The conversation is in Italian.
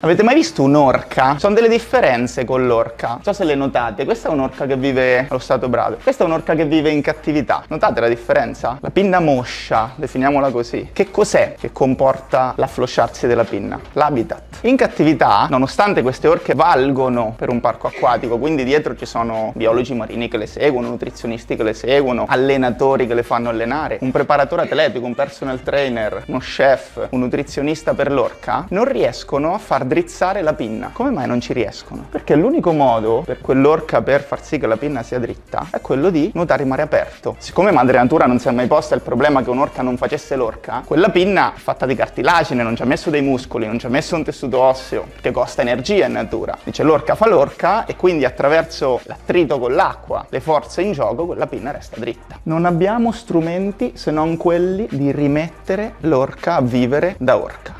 Avete mai visto un'orca? Ci sono delle differenze con l'orca. Non so se le notate. Questa è un'orca che vive allo stato brado. Questa è un'orca che vive in cattività. Notate la differenza? La pinna moscia, definiamola così. Che cos'è che comporta l'afflosciarsi della pinna? L'habitat. In cattività, nonostante queste orche valgono per un parco acquatico, quindi dietro ci sono biologi marini che le seguono, nutrizionisti che le seguono, allenatori che le fanno allenare, un preparatore atletico, un personal trainer, uno chef, un nutrizionista per l'orca, non riescono a far drizzare la pinna. Come mai non ci riescono? Perché l'unico modo per quell'orca per far sì che la pinna sia dritta è quello di nuotare in mare aperto. Siccome madre natura non si è mai posta il problema che un'orca non facesse l'orca, quella pinna è fatta di cartilagine, non ci ha messo dei muscoli, non ci ha messo un tessuto osseo, che costa energia in natura. Dice l'orca fa l'orca e quindi attraverso l'attrito con l'acqua, le forze in gioco, quella pinna resta dritta. Non abbiamo strumenti se non quelli di rimettere l'orca a vivere da orca.